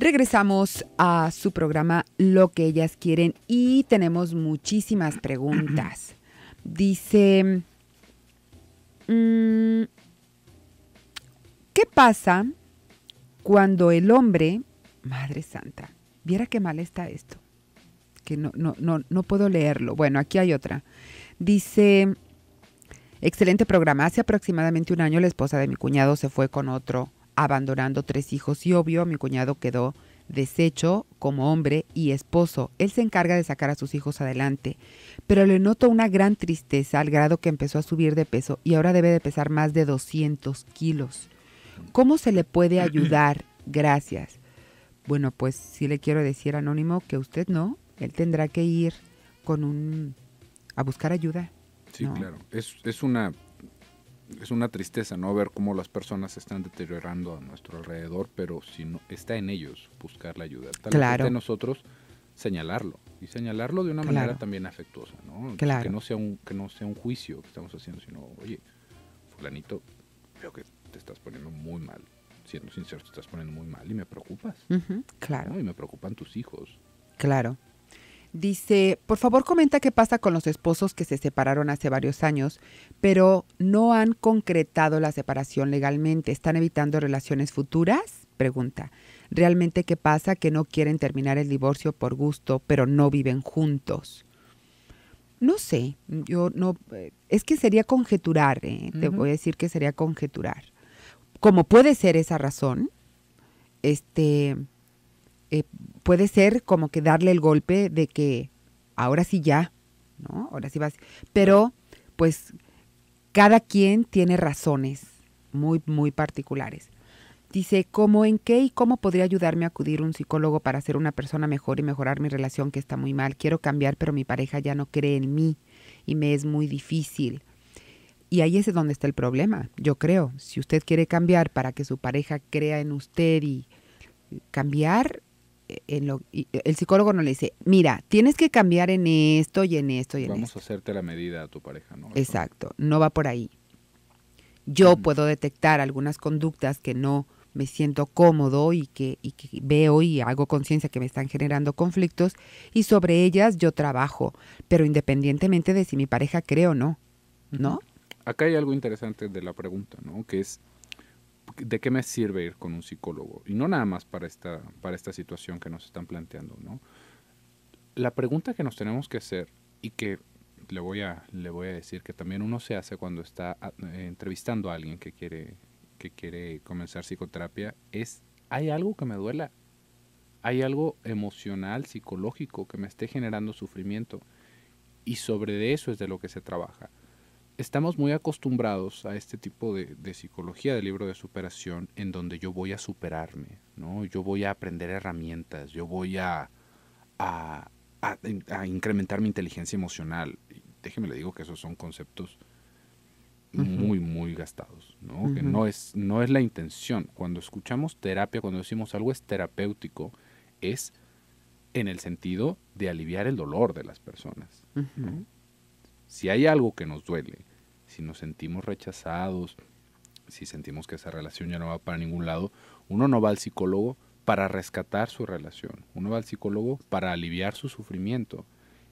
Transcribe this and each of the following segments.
Regresamos a su programa Lo que ellas quieren y tenemos muchísimas preguntas. Dice, mm, ¿qué pasa cuando el hombre, Madre Santa, viera qué mal está esto? Que no, no, no, no puedo leerlo. Bueno, aquí hay otra. Dice, excelente programa. Hace aproximadamente un año la esposa de mi cuñado se fue con otro, abandonando tres hijos y obvio mi cuñado quedó deshecho como hombre y esposo. Él se encarga de sacar a sus hijos adelante, pero le noto una gran tristeza al grado que empezó a subir de peso y ahora debe de pesar más de 200 kilos. ¿Cómo se le puede ayudar? Gracias. Bueno, pues sí le quiero decir, Anónimo, que usted no. Él tendrá que ir con un... a buscar ayuda. Sí, claro. Es, es, una, es una tristeza, ¿no? Ver cómo las personas se están deteriorando a nuestro alrededor, pero si no, está en ellos buscar la ayuda. Tal claro. vez de nosotros señalarlo y señalarlo de una Claro. manera también afectuosa, ¿no? Claro. Que no sea un que no sea un juicio que estamos haciendo, sino, oye, fulanito, veo que te estás poniendo muy mal. Siendo sincero, te estás poniendo muy mal y me preocupas. Claro. ¿no? Y me preocupan tus hijos. Claro. Dice, por favor comenta qué pasa con los esposos que se separaron hace varios años, pero no han concretado la separación legalmente. ¿Están evitando relaciones futuras? Pregunta. ¿Realmente qué pasa que no quieren terminar el divorcio por gusto, pero no viven juntos? No sé, yo no, eh, es que sería conjeturar, eh, te voy a decir que sería conjeturar. Como puede ser esa razón, este, eh, puede ser como que darle el golpe de que ahora sí ya, ¿no? Ahora sí vas. Pero, pues, cada quien tiene razones muy, muy particulares. Dice, ¿cómo en qué y cómo podría ayudarme a acudir un psicólogo para ser una persona mejor y mejorar mi relación que está muy mal? Quiero cambiar, pero mi pareja ya no cree en mí y me es muy difícil. Y ahí es donde está el problema, yo creo. Si usted quiere cambiar para que su pareja crea en usted y cambiar, en lo, y el psicólogo no le dice, mira, tienes que cambiar en esto y en esto y en Vamos esto. a hacerte la medida a tu pareja, ¿no? Exacto, no va por ahí. Yo puedo detectar algunas conductas que no me siento cómodo y que, y que veo y hago conciencia que me están generando conflictos y sobre ellas yo trabajo, pero independientemente de si mi pareja cree o no, ¿no? Acá hay algo interesante de la pregunta, ¿no? Que es, ¿de qué me sirve ir con un psicólogo? Y no nada más para esta, para esta situación que nos están planteando, ¿no? La pregunta que nos tenemos que hacer y que le voy a, le voy a decir que también uno se hace cuando está a- eh, entrevistando a alguien que quiere, que quiere comenzar psicoterapia es, ¿hay algo que me duela? ¿Hay algo emocional, psicológico que me esté generando sufrimiento? Y sobre eso es de lo que se trabaja estamos muy acostumbrados a este tipo de, de psicología del libro de superación en donde yo voy a superarme, ¿no? Yo voy a aprender herramientas, yo voy a, a, a- a incrementar mi inteligencia emocional. Y déjeme le digo que esos son conceptos muy, muy gastados, ¿no? Que no es, no es la intención. Cuando escuchamos terapia, cuando decimos algo es terapéutico, es en el sentido de aliviar el dolor de las personas. Si hay algo que nos duele, si nos sentimos rechazados, si sentimos que esa relación ya no va para ningún lado, uno no va al psicólogo para rescatar su relación, uno va al psicólogo para aliviar su sufrimiento.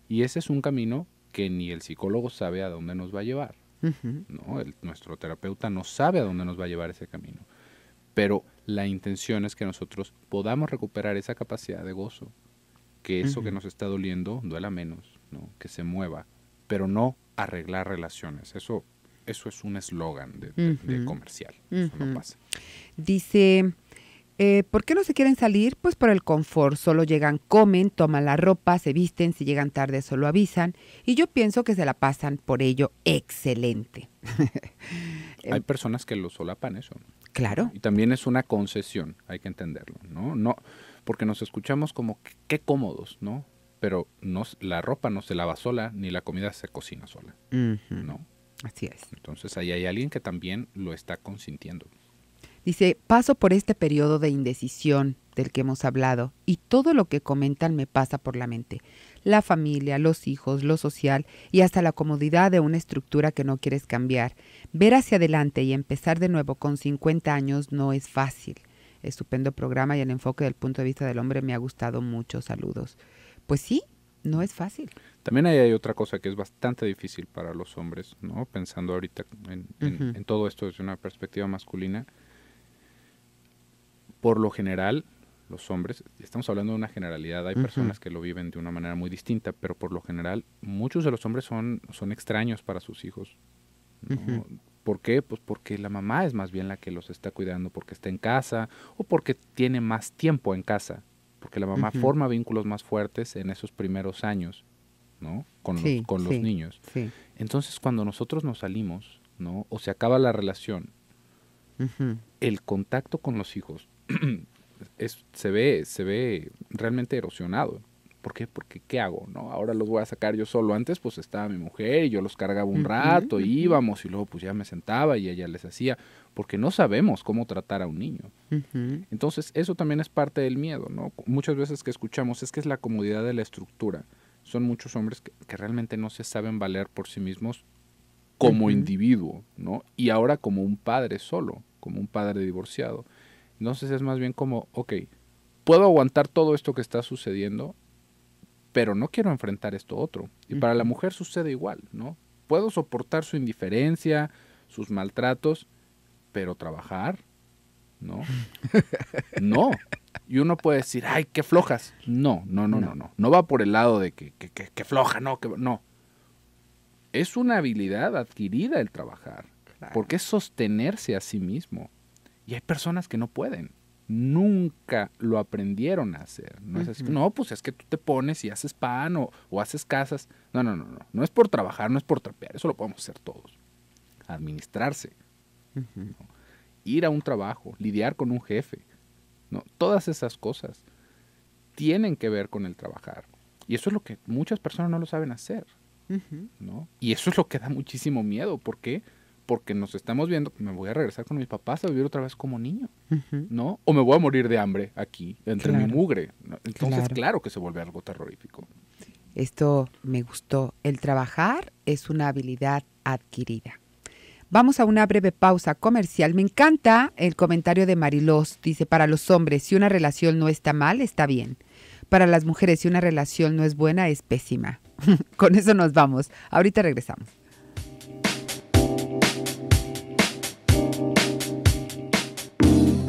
Y ese es un camino que ni el psicólogo sabe a dónde nos va a llevar. Ujú. ¿no? El- nuestro terapeuta no sabe a dónde nos va a llevar ese camino. Pero la intención es que nosotros podamos recuperar esa capacidad de gozo, que eso que Ujú. nos está doliendo duela menos, ¿no? que se mueva, pero no arreglar relaciones. Eso, eso es un eslogan de, de- de comercial. Eso no pasa. Dice, eh, ¿por qué no se quieren salir? Pues por el confort. Solo llegan, comen, toman la ropa, se visten, si llegan tarde solo avisan. Y yo pienso que se la pasan por ello excelente. Hay personas que lo solapan eso. Claro. Y también es una concesión, hay que entenderlo, ¿no? No, porque nos escuchamos como que- qué cómodos, ¿no? Pero no, la ropa no se lava sola, ni la comida se cocina sola. ¿no? Así es. Entonces ahí hay alguien que también lo está consintiendo. Dice, paso por este periodo de indecisión del que hemos hablado y todo lo que comentan me pasa por la mente. La familia, los hijos, lo social y hasta la comodidad de una estructura que no quieres cambiar. Ver hacia adelante y empezar de nuevo con 50 años no es fácil. estupendo programa y el enfoque del punto de vista del hombre me ha gustado mucho. Saludos. Pues sí, no es fácil. También hay otra cosa que es bastante difícil para los hombres, ¿no? Pensando ahorita en, en todo esto desde una perspectiva masculina. Por lo general, los hombres, estamos hablando de una generalidad, hay personas que lo viven de una manera muy distinta, pero por lo general muchos de los hombres son, son extraños para sus hijos. ¿Por qué? Pues porque la mamá es más bien la que los está cuidando, porque está en casa o porque tiene más tiempo en casa, porque la mamá forma vínculos más fuertes en esos primeros años, ¿no? Con los, con los niños. Entonces cuando nosotros nos salimos, ¿no? O se acaba la relación, el contacto con los hijos es, se, ve, se ve realmente erosionado. ¿Por qué? Porque ¿qué hago? ¿no? Ahora los voy a sacar yo solo. Antes pues estaba mi mujer y yo los cargaba un rato, íbamos y luego pues ya me sentaba y ella les hacía, porque no sabemos cómo tratar a un niño. Entonces eso también es parte del miedo, ¿no? Muchas veces que escuchamos es que es la comodidad de la estructura. Son muchos hombres que, realmente no se saben valer por sí mismos como individuo, ¿no? Y ahora como un padre solo, como un padre divorciado. Entonces es más bien como, ok, puedo aguantar todo esto que está sucediendo, pero no quiero enfrentar esto otro. Y para la mujer sucede igual, ¿no? Puedo soportar su indiferencia, sus maltratos, pero trabajar, ¿no? no. Y uno puede decir, ay, qué flojas. No, no, no, no, no. No va por el lado de que, que, que, floja, no, que no. Es una habilidad adquirida el trabajar, porque es sostenerse a sí mismo. Y hay personas que no pueden. Nunca lo aprendieron a hacer. No es así, no, pues es que tú te pones y haces pan o, haces casas. No, no, no, no. No es por trabajar, no es por trapear. Eso lo podemos hacer todos. Administrarse. Ir a un trabajo, lidiar con un jefe. ¿No? Todas esas cosas tienen que ver con el trabajar. Y eso es lo que muchas personas no lo saben hacer. ¿no? Y eso es lo que da muchísimo miedo. ¿Por qué? porque nos estamos viendo, me voy a regresar con mis papás a vivir otra vez como niño, ¿no? O me voy a morir de hambre aquí, entre mi mugre. Entonces, claro. que se vuelve algo terrorífico. Esto me gustó. El trabajar es una habilidad adquirida. Vamos a una breve pausa comercial. Me encanta el comentario de Marilos. Dice, para los hombres, si una relación no está mal, está bien. Para las mujeres, si una relación no es buena, es pésima. Con eso nos vamos. Ahorita regresamos.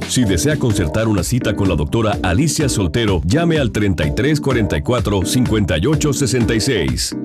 Si desea concertar una cita con la doctora Alicia Soltero, llame al 3344 5866.